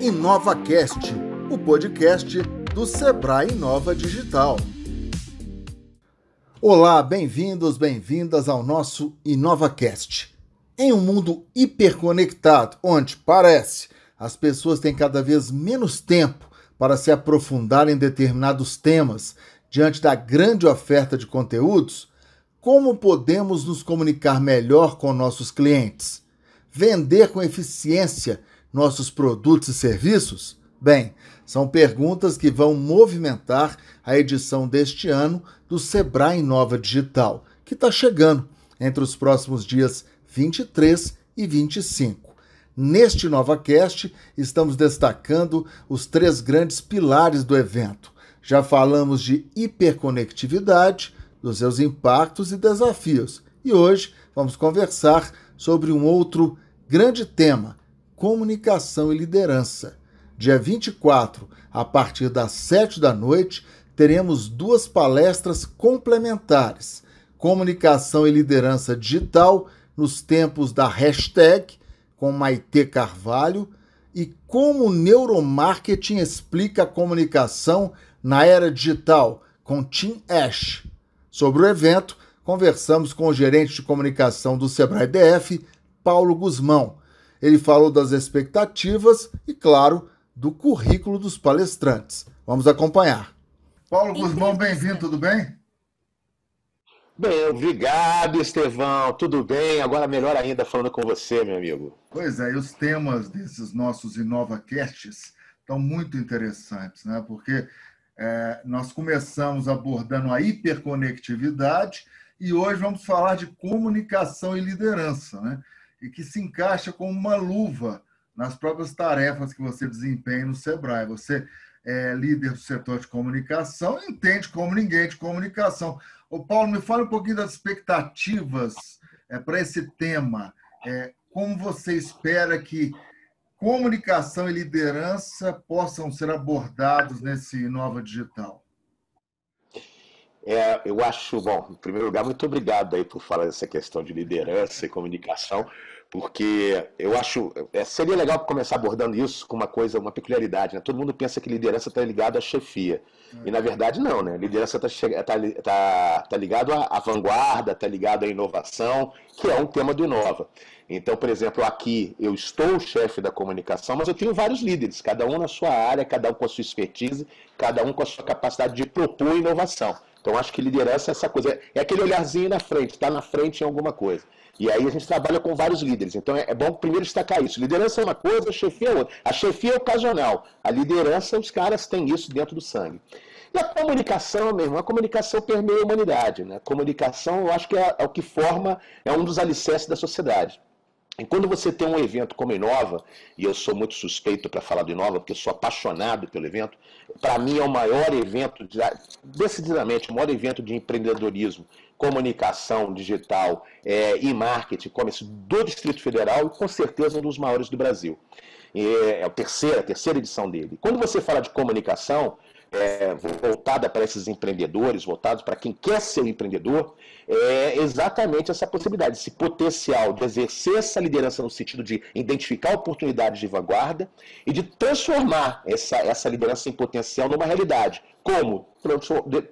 InovaCast, o podcast do Sebrae Inova Digital. Olá, bem-vindos, bem-vindas ao nosso InovaCast. Em um mundo hiperconectado, onde parece as pessoas têm cada vez menos tempo para se aprofundar em determinados temas diante da grande oferta de conteúdos, como podemos nos comunicar melhor com nossos clientes? Vender com eficiência nossos produtos e serviços? Bem, são perguntas que vão movimentar a edição deste ano do Sebrae Nova Digital, que está chegando entre os próximos dias 23 e 25. Neste NovaCast, estamos destacando os três grandes pilares do evento. Já falamos de hiperconectividade, dos seus impactos e desafios. E hoje vamos conversar sobre um outro grande tema: comunicação e liderança. Dia 24, a partir das 7 da noite, teremos duas palestras complementares: Comunicação e Liderança Digital nos tempos da hashtag, com Maite Carvalho, e como o neuromarketing explica a comunicação na era digital, com Tim Ash. Sobre o evento, conversamos com o gerente de comunicação do Sebrae DF, Paulo Guzmão. Ele falou das expectativas e, claro, do currículo dos palestrantes. Vamos acompanhar. Paulo Guzmão, bem-vindo, tudo bem? Bem, obrigado, Estevão. Tudo bem? Agora melhor ainda falando com você, meu amigo. Pois é, e os temas desses nossos InovaCasts estão muito interessantes, né? Porque é, nós começamos abordando a hiperconectividade e hoje vamos falar de comunicação e liderança, né? E que se encaixa como uma luva nas próprias tarefas que você desempenha no Sebrae. Você é líder do setor de comunicação, entende como ninguém de comunicação. O Paulo, me fala um pouquinho das expectativas é, para esse tema. É, como você espera que comunicação e liderança possam ser abordados nesse Nova Digital? É, eu acho, bom, em primeiro lugar, muito obrigado aí por falar dessa questão de liderança e comunicação, porque eu acho, é, seria legal começar abordando isso com uma coisa, uma peculiaridade, né? Todo mundo pensa que liderança está ligado à chefia, e na verdade não, né? Liderança está tá, tá, tá ligado à vanguarda, está ligado à inovação, que é um tema do Inova. Então, por exemplo, aqui eu estou o chefe da comunicação, mas eu tenho vários líderes, cada um na sua área, cada um com a sua expertise, cada um com a sua capacidade de propor inovação. Então, acho que liderança é essa coisa, é aquele olharzinho na frente, está na frente em alguma coisa. E aí a gente trabalha com vários líderes. Então é, bom primeiro destacar isso. Liderança é uma coisa, a chefia é outra. A chefia é ocasional. A liderança, os caras têm isso dentro do sangue. E a comunicação, mesmo, a comunicação permeia a humanidade. Né? A comunicação, eu acho que é, é o que forma, é um dos alicerces da sociedade. E quando você tem um evento como Inova, e eu sou muito suspeito para falar do Inova, porque sou apaixonado pelo evento, para mim é o maior evento, decididamente, o maior evento de empreendedorismo, comunicação digital é, e marketing, comércio do Distrito Federal e com certeza um dos maiores do Brasil. É, é a terceira, a terceira edição dele. Quando você fala de comunicação, é, voltada para esses empreendedores, voltados para quem quer ser um empreendedor, é exatamente essa possibilidade, esse potencial de exercer essa liderança no sentido de identificar oportunidades de vanguarda e de transformar essa, essa liderança em potencial numa realidade. Como?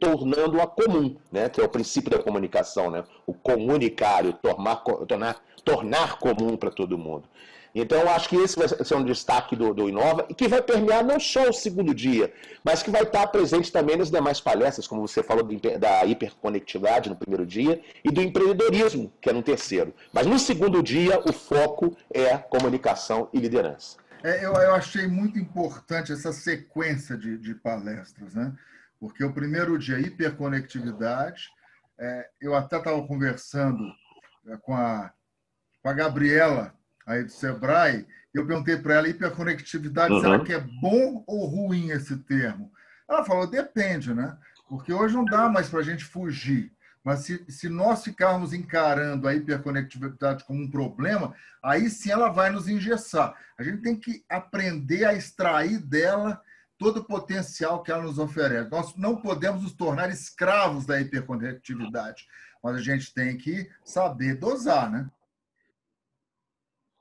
Tornando-a comum, né? que é o princípio da comunicação, né? o comunicar, o tornar, tornar, tornar comum para todo mundo. Então, eu acho que esse vai ser um destaque do, do, Inova e que vai permear não só o segundo dia, mas que vai estar presente também nas demais palestras, como você falou da hiperconectividade no primeiro dia e do empreendedorismo, que é no terceiro. Mas no segundo dia, o foco é comunicação e liderança. É, eu, eu, achei muito importante essa sequência de, de palestras, né? porque o primeiro dia, hiperconectividade, é, eu até estava conversando é, com a, com a Gabriela, aí do Sebrae, eu perguntei para ela, hiperconectividade, uhum. será que é bom ou ruim esse termo? Ela falou, depende, né? Porque hoje não dá mais para a gente fugir. Mas se, se nós ficarmos encarando a hiperconectividade como um problema, aí sim ela vai nos engessar. A gente tem que aprender a extrair dela todo o potencial que ela nos oferece. Nós não podemos nos tornar escravos da hiperconectividade, mas a gente tem que saber dosar, né?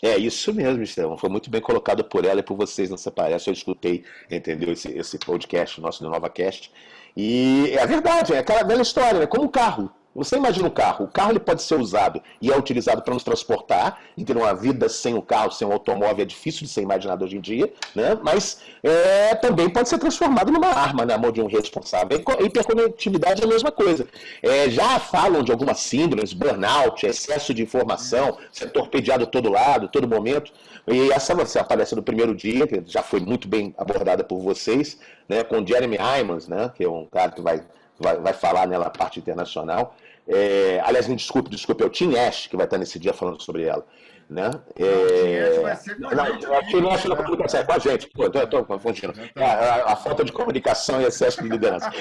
É isso mesmo, Estevão. Foi muito bem colocado por ela e por vocês nessa palestra. Eu escutei, entendeu? Esse, esse podcast nosso do NovaCast. E é a verdade, é aquela velha história, né? Como um carro. Você imagina um carro. O carro ele pode ser usado e é utilizado para nos transportar. Então, uma vida sem o carro, sem um automóvel, é difícil de ser imaginado hoje em dia. Né? Mas é, também pode ser transformado numa arma na mão de um responsável. A hiperconectividade é a mesma coisa. É, já falam de algumas síndromes, burnout, excesso de informação, ser torpedeado todo lado, todo momento. E essa você aparece no primeiro dia, que já foi muito bem abordada por vocês, né? com Jeremy Hyman, né? que é um cara que vai vai, vai falar nela parte internacional. É, aliás, me desculpe, desculpe, é o Tim Ash que vai estar nesse dia falando sobre ela. Né? É... vai ser a não, gente. Aqui, não, aqui, comunicação, é com a gente. Tô, tô confundindo. A, a, a, falta de comunicação e excesso de liderança.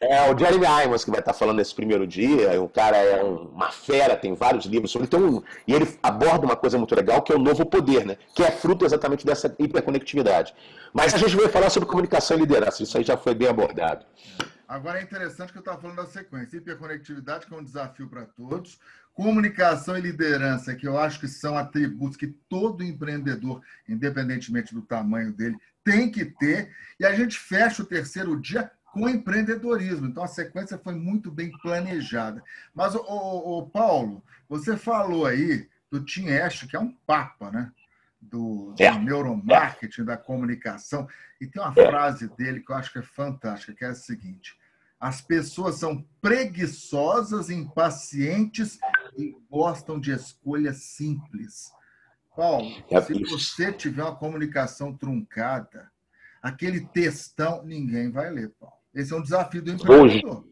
é o Jeremy Irons que vai estar falando nesse primeiro dia. O cara é uma fera, tem vários livros sobre. Então, e ele aborda uma coisa muito legal que é o novo poder, né? que é fruto exatamente dessa hiperconectividade. Mas a gente vai falar sobre comunicação e liderança. Isso aí já foi bem abordado. Agora é interessante que eu estava falando da sequência. Hiperconectividade, que é um desafio para todos. Comunicação e liderança, que eu acho que são atributos que todo empreendedor, independentemente do tamanho dele, tem que ter. E a gente fecha o terceiro dia com empreendedorismo. Então a sequência foi muito bem planejada. Mas, o, o, o Paulo, você falou aí do Tim Ash, que é um papa, né? Do, do é. neuromarketing, da comunicação. E tem uma frase dele que eu acho que é fantástica, que é a seguinte: as pessoas são preguiçosas, impacientes e gostam de escolhas simples. Paulo, é se você tiver uma comunicação truncada, aquele textão, ninguém vai ler, Paulo. Esse é um desafio do empreendedor. Hoje,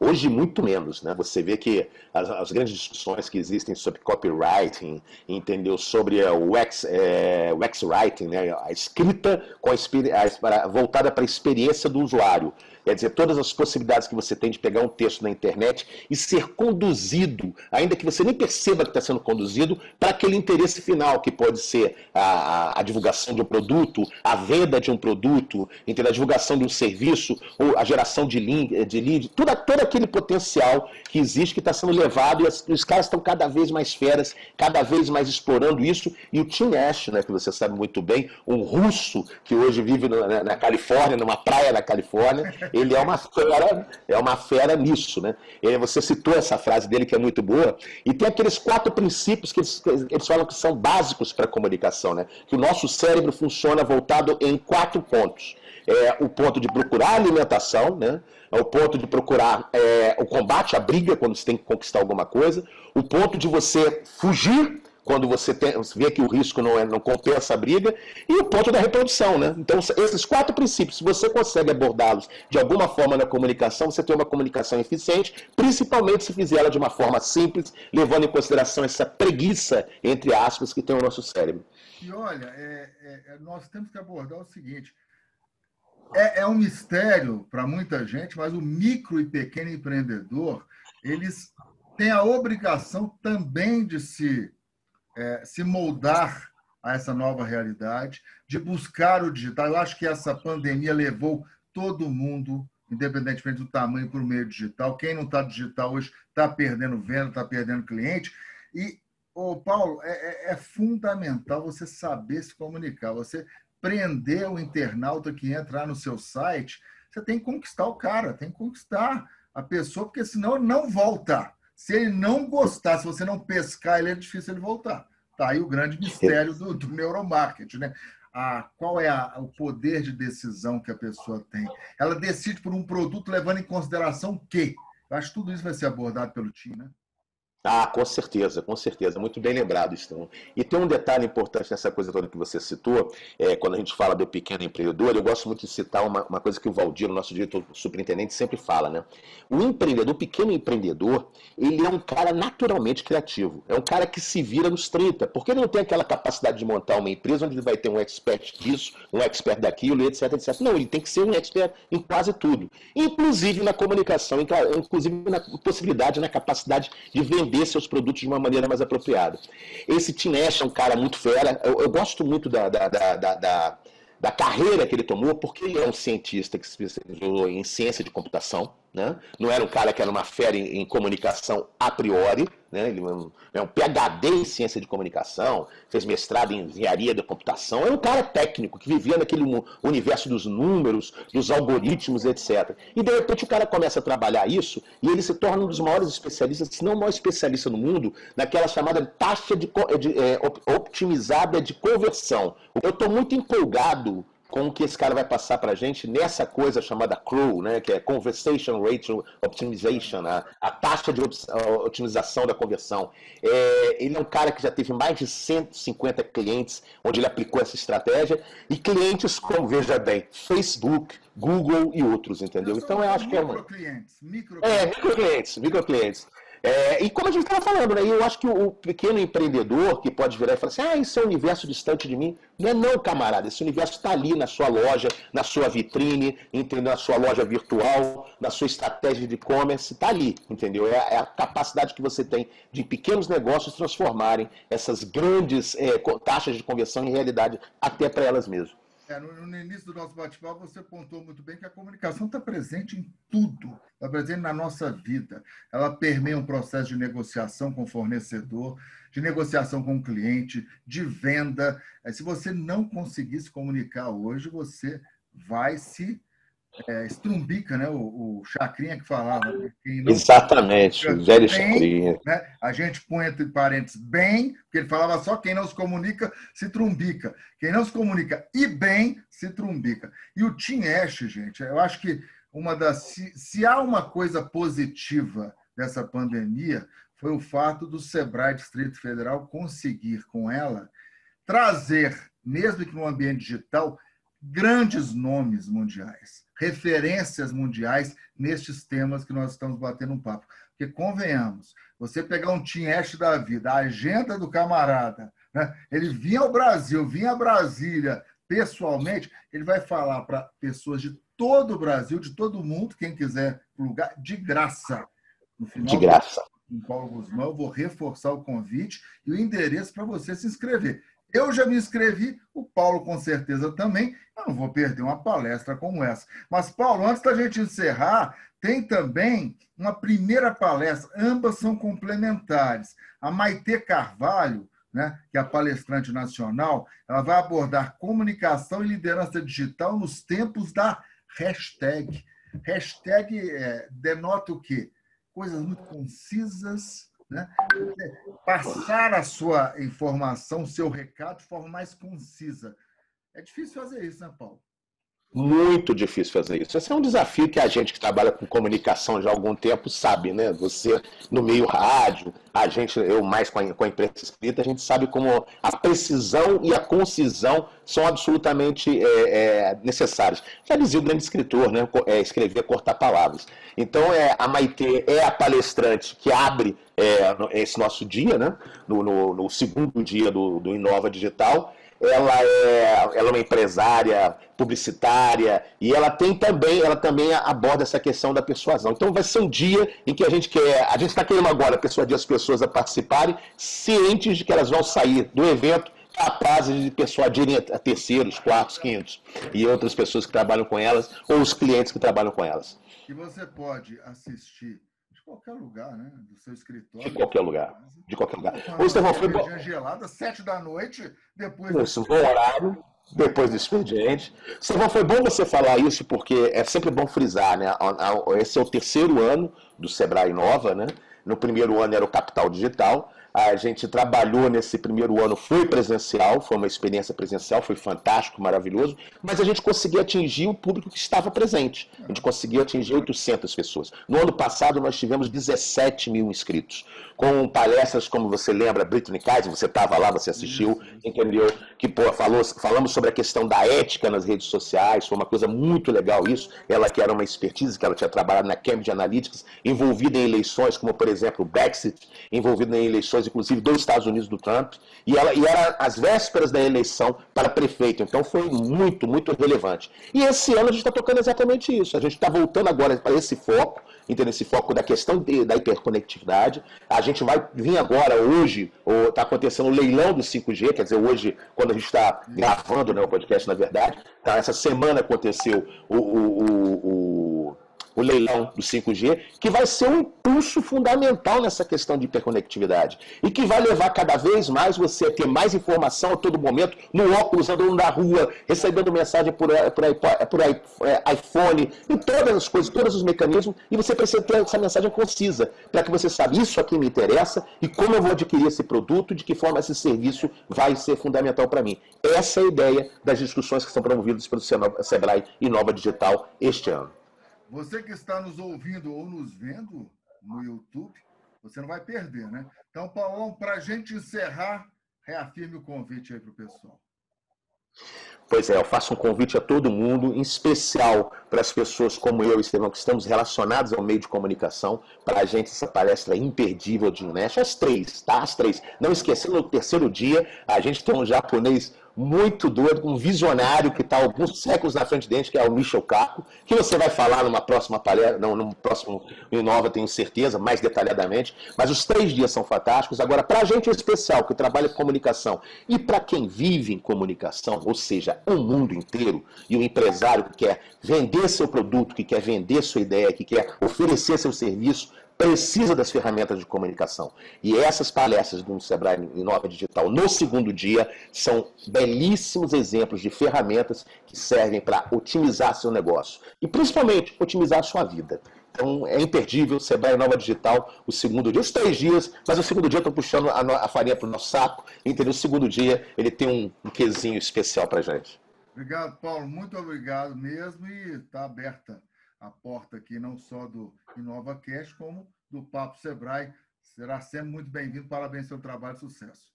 Hoje, muito menos, né? Você vê que as, as grandes discussões que existem sobre copywriting, entendeu? Sobre o UX, é, UX writing, né? A escrita com a, a voltada para a experiência do usuário. Quer dizer, todas as possibilidades que você tem de pegar um texto na internet e ser conduzido, ainda que você nem perceba que está sendo conduzido, para aquele interesse final, que pode ser a, a, divulgação de um produto, a venda de um produto, entendeu? a divulgação de um serviço, ou a geração de lead, de lead todo aquele potencial que existe, que está sendo levado, e as, os caras estão cada vez mais feras, cada vez mais explorando isso. E o Tim Ash, né, que você sabe muito bem, um russo que hoje vive na, na Califórnia, numa praia na Califórnia, ele é uma fera, é uma fera nisso, né? Você citou essa frase dele que é muito boa, e tem aqueles quatro princípios que eles, eles falam que são básicos para a comunicação, né? Que o nosso cérebro funciona voltado em quatro pontos. É o ponto de procurar alimentação, né? É o ponto de procurar é, o combate, a briga, quando você tem que conquistar alguma coisa. O ponto de você fugir quando você, tem, você vê que o risco não, é, não compensa a briga, e o ponto da reprodução. Né? Então, esses quatro princípios, se você consegue abordá-los de alguma forma na comunicação, você tem uma comunicação eficiente, principalmente se fizer ela de uma forma simples, levando em consideração essa preguiça, entre aspas, que tem o nosso cérebro. E olha, é, é, é nós temos que abordar o seguinte. É, é um mistério para muita gente, mas o micro e pequeno empreendedor, eles têm a obrigação também de se é, se moldar a essa nova realidade, de buscar o digital. Eu acho que essa pandemia levou todo mundo, independentemente do tamanho, para o meio digital. Quem não está digital hoje está perdendo venda, está perdendo cliente. E, ô, Paulo, é, é, é fundamental você saber se comunicar. Você prender o internauta que entrar no seu site, você tem que conquistar o cara, tem que conquistar a pessoa, porque senão não volta. Se ele não gostar, se você não pescar, ele é difícil ele voltar. Tá aí o grande mistério do, do neuromarketing, né? Ah, qual é a, o poder de decisão que a pessoa tem? Ela decide por um produto levando em consideração o quê? Eu acho que tudo isso vai ser abordado pelo time, né? Ah, com certeza, com certeza. Muito bem lembrado, Estão. E tem um detalhe importante nessa coisa toda que você citou, é, quando a gente fala do pequeno empreendedor, eu gosto muito de citar uma, uma coisa que o Valdir, o nosso diretor superintendente, sempre fala, né? O empreendedor, o pequeno empreendedor, ele é um cara naturalmente criativo. É um cara que se vira nos 30, porque ele não tem aquela capacidade de montar uma empresa onde ele vai ter um expert disso, um expert daquilo, etc, etc. Não, ele tem que ser um expert em quase tudo. Inclusive na comunicação, inclusive na possibilidade, na capacidade de vender vender seus produtos de uma maneira mais apropriada. Esse Tim Nash é um cara muito fera. Eu, eu gosto muito da, da, da, da, da carreira que ele tomou, porque ele é um cientista que se especializou em ciência de computação né? Não era um cara que era uma fera em, em comunicação a priori, né? Ele é um PhD em ciência de comunicação, fez mestrado em engenharia da computação. Era um cara técnico que vivia naquele universo dos números, dos algoritmos, etc. E de repente o cara começa a trabalhar isso e ele se torna um dos maiores especialistas, se não o maior especialista no mundo, naquela chamada taxa de, de é, optimizada de conversão. Eu estou muito empolgado com o que esse cara vai passar para a gente nessa coisa chamada CRU, né, que é Conversation Rate Optimization, a, a taxa de otimização da conversão. É, ele é um cara que já teve mais de 150 clientes onde ele aplicou essa estratégia e clientes como, veja bem, Facebook, Google e outros, entendeu? Então eu acho que é uma... Microclientes, microclientes. É, microclientes, microclientes. É, e como a gente estava falando, né, eu acho que o, pequeno empreendedor que pode virar e falar assim, ah, isso é um universo distante de mim. Não é não, camarada. Esse universo está ali na sua loja, na sua vitrine, entendeu? na sua loja virtual, na sua estratégia de e-commerce, está ali, entendeu? É, é, a capacidade que você tem de pequenos negócios transformarem essas grandes é, taxas de conversão em realidade até para elas mesmas. É, no, no, início do nosso bate-papo, você pontuou muito bem que a comunicação está presente em tudo, está presente na nossa vida. Ela permeia um processo de negociação com o fornecedor, de negociação com o cliente, de venda. É, se você não conseguir se comunicar hoje, você vai se é, estrumbica, né? O, o Chacrinha que falava. Né? Exatamente, o velho Chacrinha. Né? A gente põe entre parênteses bem, porque ele falava só quem não se comunica se trumbica. Quem não se comunica e bem se trumbica. E o Team Ash, gente, eu acho que uma das. Se, se há uma coisa positiva dessa pandemia, foi o fato do Sebrae Distrito Federal conseguir com ela trazer, mesmo que no ambiente digital, grandes nomes mundiais referências mundiais nestes temas que nós estamos batendo um papo. Porque, convenhamos, você pegar um Team Ash da vida, a agenda do camarada, né? ele vinha ao Brasil, vinha a Brasília pessoalmente, ele vai falar para pessoas de todo o Brasil, de todo mundo, quem quiser lugar, de graça. No final, de graça. Com Paulo Guzmão, eu vou reforçar o convite e o endereço para você se inscrever. Eu já me inscrevi, o Paulo com certeza também. Eu não vou perder uma palestra como essa. Mas, Paulo, antes da gente encerrar, tem também uma primeira palestra, ambas são complementares. A Maite Carvalho, né, que é a palestrante nacional, ela vai abordar comunicação e liderança digital nos tempos da hashtag. Hashtag é, denota o quê? Coisas muito concisas, né? Passar a sua informação, seu recado de forma mais concisa. É difícil fazer isso, né, Paulo? Muito difícil fazer isso. Esse é um desafio que a gente que trabalha com comunicação já há algum tempo sabe, né? Você no meio rádio, a gente, eu mais com a, com a imprensa escrita, a gente sabe como a precisão e a concisão são absolutamente é, é, necessárias. Já dizia o grande escritor, né? É, escrever, cortar palavras. Então, é, a Maitê é a palestrante que abre é, esse nosso dia, né? No, no, no segundo dia do, do Inova Digital ela é, ela é uma empresária publicitária e ela tem também, ela também aborda essa questão da persuasão. Então vai ser um dia em que a gente quer, a gente está querendo agora persuadir as pessoas a participarem, cientes de que elas vão sair do evento capazes de persuadirem a terceiros, quartos, quintos e outras pessoas que trabalham com elas ou os clientes que trabalham com elas. E você pode assistir qualquer lugar, né? Do seu escritório. De qualquer lugar. De qualquer lugar. Ou você foi. gelada, sete da noite, depois. Isso, bom horário, depois do expediente. Estevão, foi bom você falar isso, porque é sempre bom frisar, né? Esse é o terceiro ano do Sebrae Nova, né? No primeiro ano era o Capital Digital. A gente trabalhou nesse primeiro ano, foi presencial, foi uma experiência presencial, foi fantástico, maravilhoso, mas a gente conseguiu atingir o público que estava presente. A gente conseguiu atingir 800 pessoas. No ano passado, nós tivemos 17 mil inscritos, com palestras, como você lembra, Brittany Kaiser, você estava lá, você assistiu, entendeu? Que pô, falou, falamos sobre a questão da ética nas redes sociais, foi uma coisa muito legal isso. Ela que era uma expertise, que ela tinha trabalhado na Cambridge Analytics, envolvida em eleições, como por exemplo o Brexit, envolvida em eleições inclusive dos Estados Unidos do Trump, e, ela, e era às vésperas da eleição para prefeito, então foi muito, muito relevante. E esse ano a gente está tocando exatamente isso, a gente está voltando agora para esse foco, entendeu? esse foco da questão de, da hiperconectividade. A gente vai vir agora, hoje, está acontecendo o leilão do 5G, quer dizer, hoje, quando a gente está gravando né, o podcast, na verdade, tá, essa semana aconteceu o, o o leilão do 5G, que vai ser um impulso fundamental nessa questão de hiperconectividade e que vai levar cada vez mais você a ter mais informação a todo momento, no óculos, andando na rua, recebendo mensagem por, por, por é, iPhone, e todas as coisas, todos os mecanismos, e você precisa ter essa mensagem concisa, para que você saiba isso aqui me interessa e como eu vou adquirir esse produto, de que forma esse serviço vai ser fundamental para mim. Essa é a ideia das discussões que são promovidas pelo Sebrae e Nova Digital este ano. Você que está nos ouvindo ou nos vendo no YouTube, você não vai perder, né? Então, Paulão, para a gente encerrar, reafirme o convite aí para o pessoal. Pois é, eu faço um convite a todo mundo, em especial para as pessoas como eu e Estevão, que estamos relacionados ao meio de comunicação. Para a gente, essa palestra imperdível de Unesco. As três, tá? As três. Não esquecendo, no terceiro dia, a gente tem um japonês muito doido, um visionário que está alguns séculos na frente dele, que é o Michel Caco, que você vai falar numa próxima palestra, não, no próximo Inova, tenho certeza, mais detalhadamente. Mas os três dias são fantásticos. Agora, para a gente em especial, que trabalha com comunicação, e para quem vive em comunicação, ou seja, o mundo inteiro, e o empresário que quer vender seu produto, que quer vender sua ideia, que quer oferecer seu serviço, precisa das ferramentas de comunicação. E essas palestras do Sebrae Inova Digital no segundo dia são belíssimos exemplos de ferramentas que servem para otimizar seu negócio e principalmente otimizar sua vida. Então é imperdível, Sebrae Nova Digital, o segundo dia, os três dias, mas o segundo dia eu estou puxando a, a farinha para o nosso saco, entendeu? O segundo dia ele tem um, um quesinho especial para gente. Obrigado, Paulo, muito obrigado mesmo e está aberta a porta aqui não só do InovaCast, como do Papo Sebrae. Será sempre muito bem-vindo. Parabéns pelo trabalho, sucesso.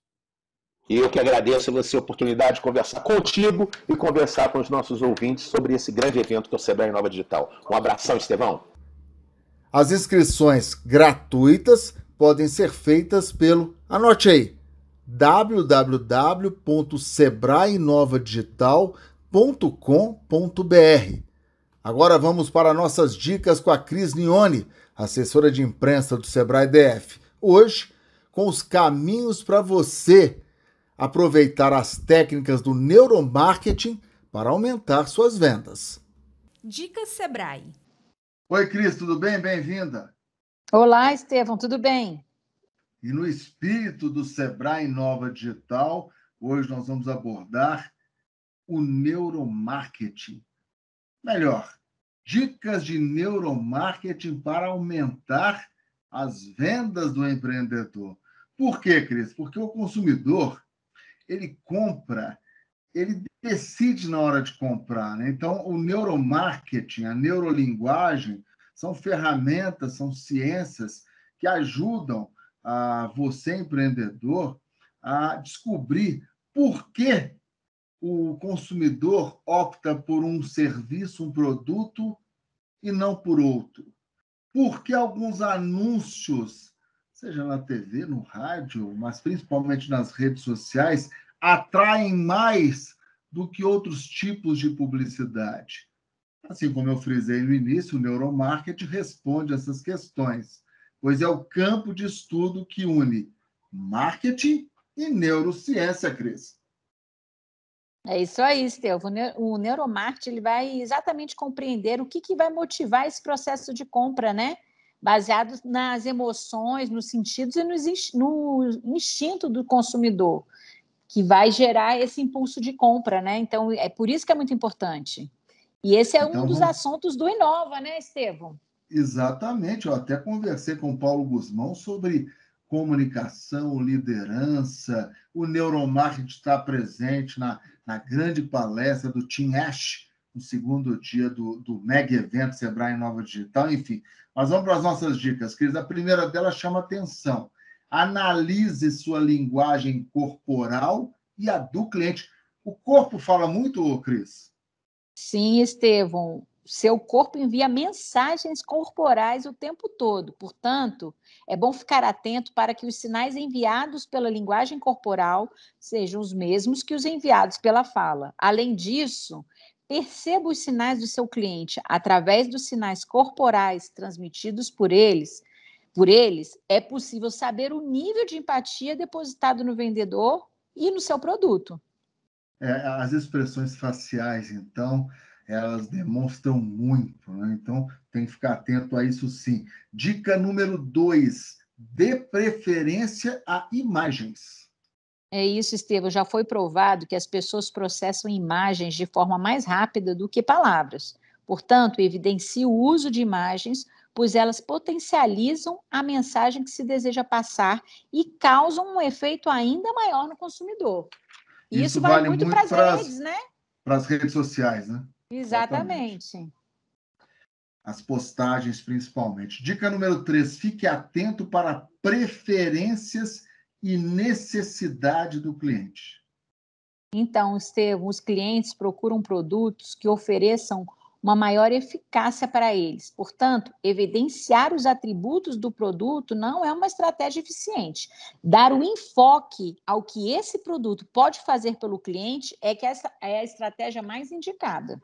E eu que agradeço a você a oportunidade de conversar contigo e conversar com os nossos ouvintes sobre esse grande evento que é o Sebrae Nova Digital. Um abração, Estevão. As inscrições gratuitas podem ser feitas pelo, anote aí, www.sebraenovadigital.com.br Agora vamos para nossas dicas com a Cris Nione, assessora de imprensa do Sebrae DF. Hoje, com os caminhos para você aproveitar as técnicas do neuromarketing para aumentar suas vendas. Dicas Sebrae. Oi, Cris, tudo bem? Bem-vinda. Olá, Estevão, tudo bem? E no espírito do Sebrae Nova Digital, hoje nós vamos abordar o neuromarketing Melhor, dicas de neuromarketing para aumentar as vendas do empreendedor. Por quê, Cris? Porque o consumidor, ele compra, ele decide na hora de comprar. Né? Então, o neuromarketing, a neurolinguagem, são ferramentas, são ciências que ajudam a você, empreendedor, a descobrir por que o consumidor opta por um serviço, um produto e não por outro? Porque alguns anúncios, seja na TV, no rádio, mas principalmente nas redes sociais, atraem mais do que outros tipos de publicidade? Assim como eu frisei no início, o neuromarketing responde essas questões, pois é o campo de estudo que une marketing e neurociência, Cris. É isso aí, Estevão. O neuromarketing ele vai exatamente compreender o que, que vai motivar esse processo de compra, né? Baseado nas emoções, nos sentidos e no instinto do consumidor, que vai gerar esse impulso de compra, né? Então, é por isso que é muito importante. E esse é então, um dos vamos... assuntos do Inova, né, Estevão? Exatamente. Eu até conversei com o Paulo Guzmão sobre comunicação, liderança, o neuromarketing está presente na, na grande palestra do Tim Ash, no segundo dia do, do mega evento Sebrae Nova Digital, enfim. Mas vamos para as nossas dicas, Cris. A primeira delas chama atenção. Analise sua linguagem corporal e a do cliente. O corpo fala muito, Cris? Sim, Estevão seu corpo envia mensagens corporais o tempo todo. Portanto, é bom ficar atento para que os sinais enviados pela linguagem corporal sejam os mesmos que os enviados pela fala. Além disso, perceba os sinais do seu cliente através dos sinais corporais transmitidos por eles. Por eles, é possível saber o nível de empatia depositado no vendedor e no seu produto. É, as expressões faciais, então, elas demonstram muito, né? Então tem que ficar atento a isso sim. Dica número dois: dê preferência a imagens. É isso, Estevam. Já foi provado que as pessoas processam imagens de forma mais rápida do que palavras. Portanto, evidencie o uso de imagens, pois elas potencializam a mensagem que se deseja passar e causam um efeito ainda maior no consumidor. Isso, Isso vale, vale, muito, muito para as redes, né? Para as redes sociais, né? Exatamente. Exatamente. As postagens, principalmente. Dica número 3: fique atento para preferências e necessidade do cliente. Então, Estevam, os clientes procuram produtos que ofereçam uma maior eficácia para eles. Portanto, evidenciar os atributos do produto não é uma estratégia eficiente. Dar o enfoque ao que esse produto pode fazer pelo cliente é que essa é a estratégia mais indicada.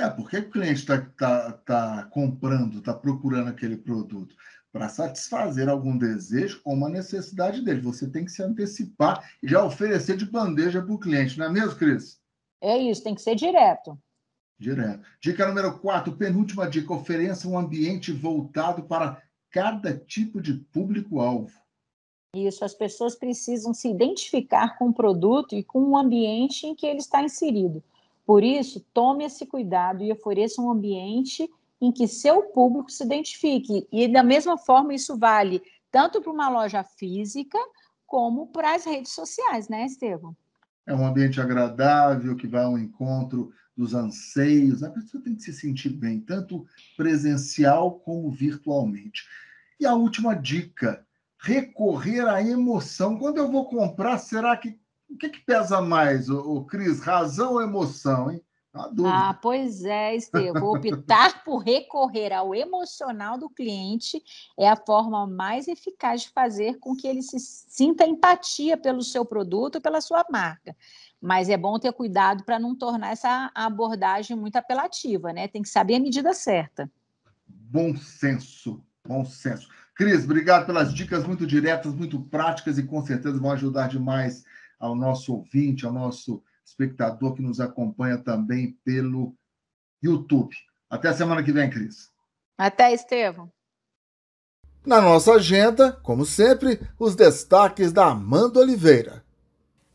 É, porque o cliente está tá, tá comprando, está procurando aquele produto? Para satisfazer algum desejo ou uma necessidade dele. Você tem que se antecipar e já oferecer de bandeja para o cliente, não é mesmo, Cris? É isso, tem que ser direto. Direto. Dica número 4, penúltima dica: ofereça um ambiente voltado para cada tipo de público-alvo. Isso, as pessoas precisam se identificar com o produto e com o ambiente em que ele está inserido. Por isso, tome esse cuidado e ofereça um ambiente em que seu público se identifique. E da mesma forma, isso vale tanto para uma loja física como para as redes sociais, né, Estevam? É um ambiente agradável que vai ao encontro dos anseios. A pessoa tem que se sentir bem, tanto presencial como virtualmente. E a última dica: recorrer à emoção. Quando eu vou comprar, será que o que, que pesa mais, o, o Cris? Razão ou emoção, hein? Ah, pois é, Estevam. Optar por recorrer ao emocional do cliente é a forma mais eficaz de fazer com que ele se sinta empatia pelo seu produto, pela sua marca. Mas é bom ter cuidado para não tornar essa abordagem muito apelativa, né? Tem que saber a medida certa. Bom senso, bom senso. Cris, obrigado pelas dicas muito diretas, muito práticas e com certeza vão ajudar demais ao nosso ouvinte, ao nosso espectador que nos acompanha também pelo YouTube. Até a semana que vem, Cris. Até, Estevam. Na nossa agenda, como sempre, os destaques da Amanda Oliveira.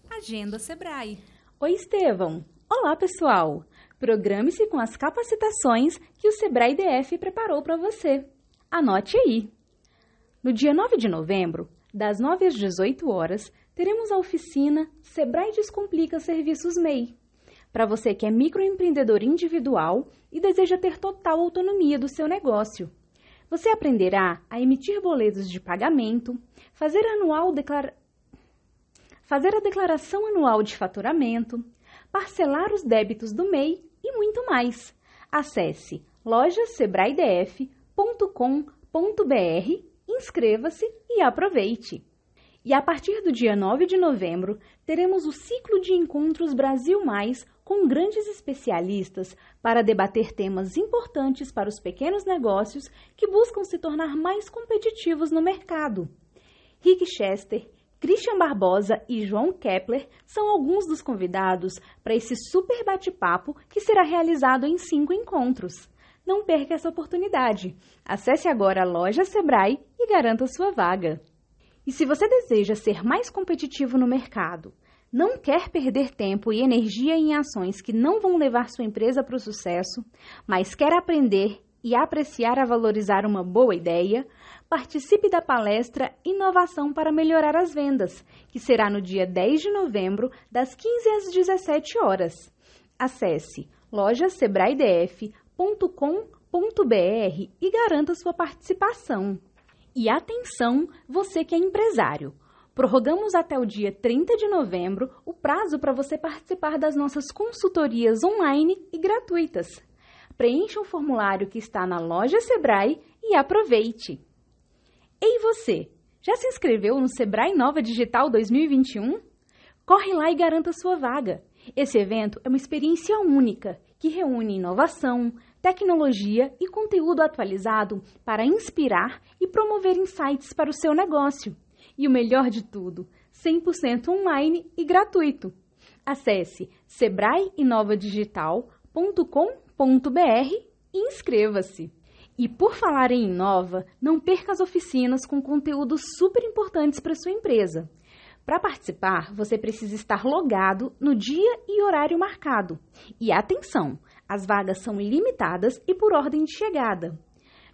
Agenda Sebrae. Oi, Estevão. Olá, pessoal. Programe-se com as capacitações que o Sebrae DF preparou para você. Anote aí. No dia 9 de novembro, das 9 às 18 horas, teremos a oficina Sebrae Descomplica Serviços MEI. Para você que é microempreendedor individual e deseja ter total autonomia do seu negócio. Você aprenderá a emitir boletos de pagamento, fazer anual declara fazer a declaração anual de faturamento, parcelar os débitos do MEI e muito mais. Acesse lojasebraedf.com.br, inscreva-se e aproveite! E a partir do dia 9 de novembro, teremos o ciclo de encontros Brasil Mais com grandes especialistas para debater temas importantes para os pequenos negócios que buscam se tornar mais competitivos no mercado. Rick Chester, Christian Barbosa e João Kepler são alguns dos convidados para esse super bate-papo que será realizado em cinco encontros. Não perca essa oportunidade. Acesse agora a loja Sebrae e garanta sua vaga. E se você deseja ser mais competitivo no mercado, não quer perder tempo e energia em ações que não vão levar sua empresa para o sucesso, mas quer aprender e apreciar a valorizar uma boa ideia, participe da palestra Inovação para Melhorar as Vendas, que será no dia 10 de novembro, das 15 às 17 horas. Acesse lojasebraedf.com.br e garanta sua participação. E atenção, você que é empresário! Prorrogamos até o dia 30 de novembro o prazo para você participar das nossas consultorias online e gratuitas. Preencha o formulário que está na loja Sebrae e aproveite! Ei você, já se inscreveu no Sebrae Nova Digital 2021? Corre lá e garanta sua vaga. Esse evento é uma experiência única que reúne inovação, tecnologia e conteúdo atualizado para inspirar e promover insights para o seu negócio. E o melhor de tudo, 100% online e gratuito. Acesse sebraeinovadigital.com e inscreva-se. E por falar em Inova, não perca as oficinas com conteúdos super importantes para sua empresa. Para participar, você precisa estar logado no dia e horário marcado. E atenção, as vagas são limitadas e por ordem de chegada.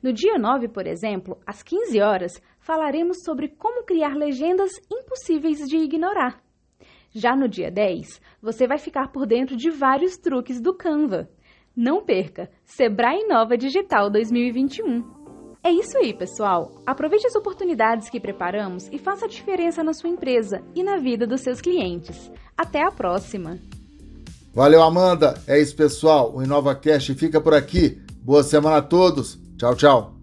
No dia 9, por exemplo, às 15 horas, falaremos sobre como criar legendas impossíveis de ignorar. Já no dia 10, você vai ficar por dentro de vários truques do Canva. Não perca! Sebrae Nova Digital 2021. É isso aí, pessoal. Aproveite as oportunidades que preparamos e faça a diferença na sua empresa e na vida dos seus clientes. Até a próxima! Valeu, Amanda. É isso, pessoal. O InovaCast fica por aqui. Boa semana a todos. Tchau, tchau.